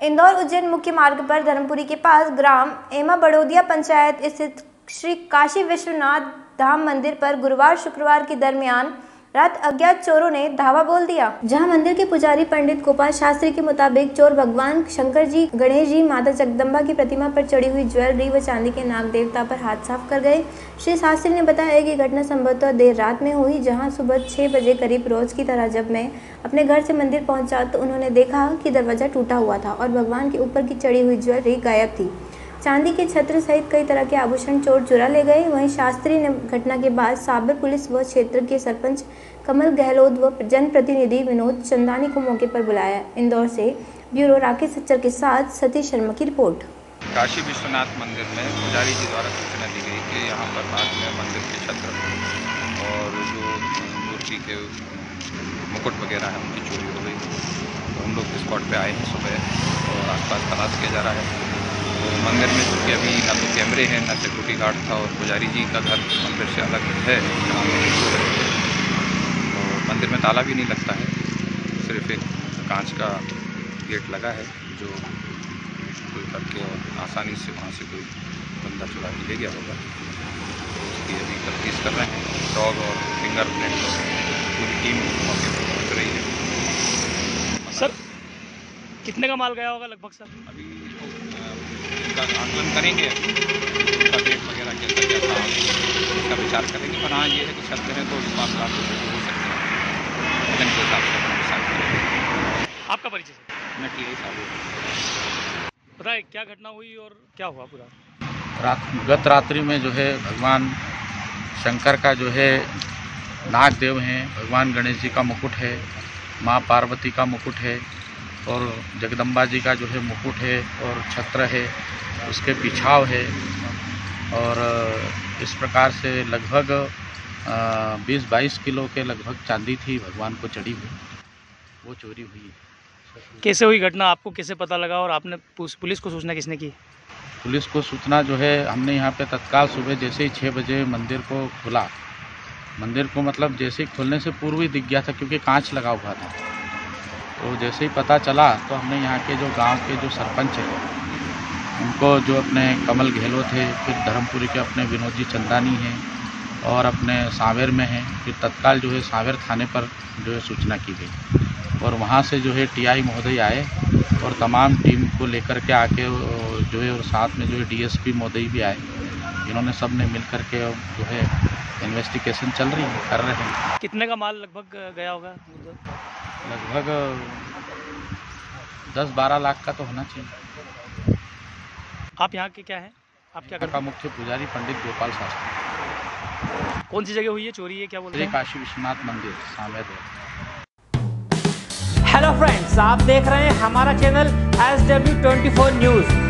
इंदौर उज्जैन मुख्य मार्ग पर धर्मपुरी के पास ग्राम एमा बड़ोदिया पंचायत स्थित श्री काशी विश्वनाथ धाम मंदिर पर गुरुवार शुक्रवार के दरमियान रात अज्ञात चोरों ने धावा बोल दिया। जहाँ मंदिर के पुजारी पंडित गोपाल शास्त्री के मुताबिक चोर भगवान शंकर जी गणेश जी माता जगदम्बा की प्रतिमा पर चढ़ी हुई ज्वेलरी व चांदी के नाग देवता पर हाथ साफ़ कर गए। श्री शास्त्री ने बताया कि घटना संभवतः देर रात में हुई, जहाँ सुबह छह बजे करीब रोज की तरह जब मैं अपने घर से मंदिर पहुँचा तो उन्होंने देखा कि दरवाज़ा टूटा हुआ था और भगवान के ऊपर की चढ़ी हुई ज्वेलरी गायब थी। चांदी के छत्र सहित कई तरह के आभूषण चोर चुरा ले गए। वहीं शास्त्री ने घटना के बाद साबर पुलिस व क्षेत्र के सरपंच कमल गहलोत व जनप्रतिनिधि विनोद चंदानी को मौके पर बुलाया। इंदौर से ब्यूरो राकेश सच्चर के साथ सतीश शर्मा की रिपोर्ट। काशी विश्वनाथ मंदिर में पुजारी जी द्वारा सूचना दी गई कि यहाँ पर रात में मंदिर के छत्र और जो मूर्ति के मुकुट वगैरह है, उनकी चोरी हो गई। तो हम लोग स्पॉट पे आए हैं सुबह और आसपास तलाश किया जा रहा है। तो मंदिर में चूँकि अभी ना तो कैमरे हैं ना सिक्योरिटी गार्ड था और पुजारी जी का घर मंदिर से अलग है तो मंदिर में ताला भी नहीं लगता है सिर्फ़ एक कांच का गेट लगा है जो कोई करके और आसानी से वहाँ से कोई बंदा चुरा के ले गया होगा। तो उसकी अभी तफ्तीश कर रहे हैं डॉग और फिंगर प्रिंट पूरी टीम मौके पर पहुँच रही है। सर कितने का माल गया होगा लगभग सर? अभी इसका आकलन करेंगे उसका रेट वगैरह कैसा क्या था इसका विचार करेंगे। पर हाँ ये है कि छत है तो पाँच लाख रुपये हो सकते हैं। वज़न के हिसाब से अपना विचार करेंगे आपका परिचय मैं टी आई साहब बताए क्या घटना हुई और क्या हुआ पूरा? रात गत रात्रि में जो है भगवान शंकर का जो है नागदेव हैं। भगवान गणेश जी का मुकुट है माँ पार्वती का मुकुट है। और जगदम्बा जी का जो है मुकुट है और छत्र है उसके पिछाव है। और इस प्रकार से लगभग बीस बाईस किलो के लगभग चांदी थी भगवान को चढ़ी हुई। वो चोरी हुई। है कैसे हुई घटना? आपको कैसे पता लगा और आपने पुलिस को सूचना किसने की? पुलिस को सूचना जो है हमने यहाँ पे तत्काल सुबह जैसे ही छः बजे मंदिर को खुला। मंदिर को मतलब जैसे ही खुलने से पूर्व ही दिख गया था क्योंकि कांच लगा हुआ था। तो जैसे ही पता चला तो हमने यहाँ के जो गाँव के जो सरपंच हैं, उनको जो अपने कमल गहलोत थे फिर धर्मपुरी के अपने विनोद जी चंदानी हैं और अपने सांवेर में हैं, फिर तत्काल जो है सांवेर थाने पर जो है सूचना की गई। और वहाँ से जो है टीआई महोदय आए और तमाम टीम को लेकर के आके जो है और साथ में जो है डीएसपी महोदय भी आए। इन्होंने सबने मिल करके जो है इन्वेस्टिगेशन चल रही है कर रहे हैं। कितने का माल लगभग गया होगा? लगभग दस बारह लाख का तो होना चाहिए। आप यहाँ के क्या हैं? आप क्या का मुख्य पुजारी पंडित गोपाल शास्त्री। कौन सी जगह हुई है? चोरी है क्या बोल रहे हैं? काशी विश्वनाथ मंदिर सामेर हेलो फ्रेंड्स आप देख रहे हैं हमारा channel S W twenty four news